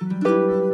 Música